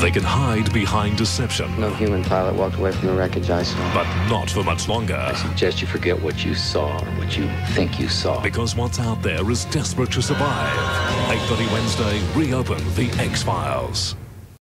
They can hide behind deception, No human pilot walked away from the wreckage I saw. but not for much longer. I suggest you forget what you saw or what you think you saw. Because what's out there is desperate to survive. 8.30 Wednesday, reopen The X-Files.